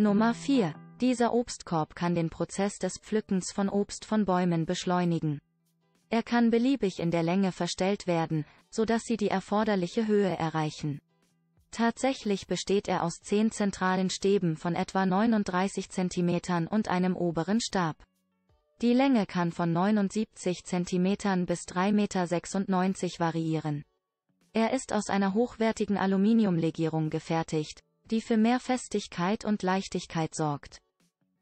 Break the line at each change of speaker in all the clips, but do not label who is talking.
Nummer 4. Dieser Obstkorb kann den Prozess des Pflückens von Obst von Bäumen beschleunigen. Er kann beliebig in der Länge verstellt werden, so dass sie die erforderliche Höhe erreichen. Tatsächlich besteht er aus zehn zentralen Stäben von etwa 39 cm und einem oberen Stab. Die Länge kann von 79 cm bis 3,96 Meter variieren. Er ist aus einer hochwertigen Aluminiumlegierung gefertigt, die für mehr Festigkeit und Leichtigkeit sorgt.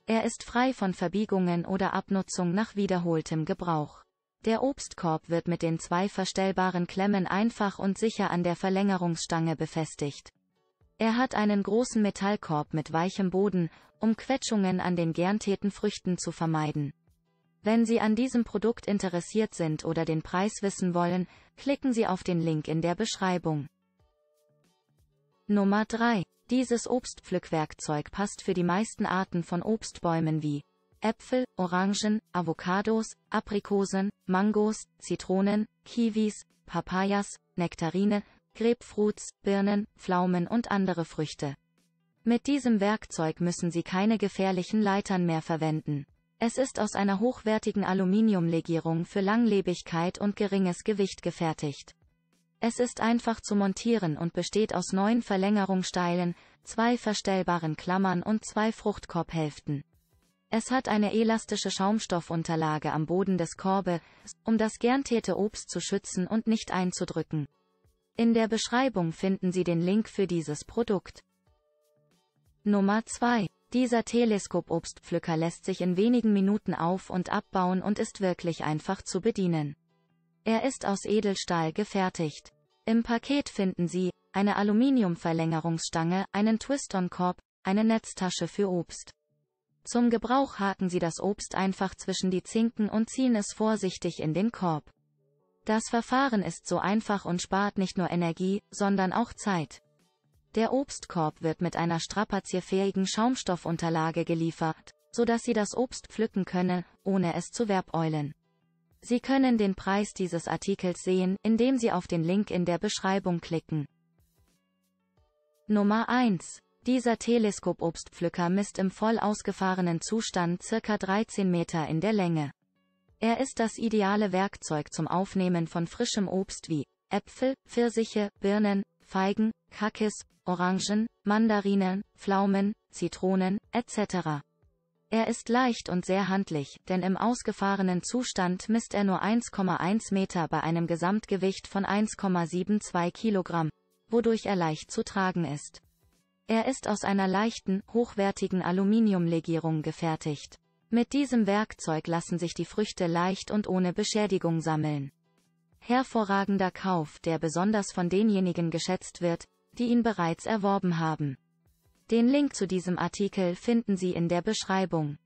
Er ist frei von Verbiegungen oder Abnutzung nach wiederholtem Gebrauch. Der Obstkorb wird mit den zwei verstellbaren Klemmen einfach und sicher an der Verlängerungsstange befestigt. Er hat einen großen Metallkorb mit weichem Boden, um Quetschungen an den gerntäten Früchten zu vermeiden. Wenn Sie an diesem Produkt interessiert sind oder den Preis wissen wollen, klicken Sie auf den Link in der Beschreibung. Nummer 3. Dieses Obstpflückwerkzeug passt für die meisten Arten von Obstbäumen wie Äpfel, Orangen, Avocados, Aprikosen, Mangos, Zitronen, Kiwis, Papayas, Nektarine, Grapefruits, Birnen, Pflaumen und andere Früchte. Mit diesem Werkzeug müssen Sie keine gefährlichen Leitern mehr verwenden. Es ist aus einer hochwertigen Aluminiumlegierung für Langlebigkeit und geringes Gewicht gefertigt. Es ist einfach zu montieren und besteht aus neun Verlängerungssteilen, zwei verstellbaren Klammern und zwei Fruchtkorbhälften. Es hat eine elastische Schaumstoffunterlage am Boden des Korbes, um das gerntäte Obst zu schützen und nicht einzudrücken. In der Beschreibung finden Sie den Link für dieses Produkt. Nummer 2. Dieser Teleskop-Obstpflücker lässt sich in wenigen Minuten auf- und abbauen und ist wirklich einfach zu bedienen. Er ist aus Edelstahl gefertigt. Im Paket finden Sie eine Aluminiumverlängerungsstange, einen Twist-on-Korb, eine Netztasche für Obst. Zum Gebrauch haken Sie das Obst einfach zwischen die Zinken und ziehen es vorsichtig in den Korb. Das Verfahren ist so einfach und spart nicht nur Energie, sondern auch Zeit. Der Obstkorb wird mit einer strapazierfähigen Schaumstoffunterlage geliefert, so dass Sie das Obst pflücken können, ohne es zu werbeulen. Sie können den Preis dieses Artikels sehen, indem Sie auf den Link in der Beschreibung klicken. Nummer 1 dieser Teleskop-Obstpflücker misst im voll ausgefahrenen Zustand circa 13 Meter in der Länge. Er ist das ideale Werkzeug zum Aufnehmen von frischem Obst wie Äpfel, Pfirsiche, Birnen, Feigen, Kakis, Orangen, Mandarinen, Pflaumen, Zitronen, etc. Er ist leicht und sehr handlich, denn im ausgefahrenen Zustand misst er nur 1,1 Meter bei einem Gesamtgewicht von 1,72 Kilogramm, wodurch er leicht zu tragen ist. Er ist aus einer leichten, hochwertigen Aluminiumlegierung gefertigt. Mit diesem Werkzeug lassen sich die Früchte leicht und ohne Beschädigung sammeln. Hervorragender Kauf, der besonders von denjenigen geschätzt wird, die ihn bereits erworben haben. Den Link zu diesem Artikel finden Sie in der Beschreibung.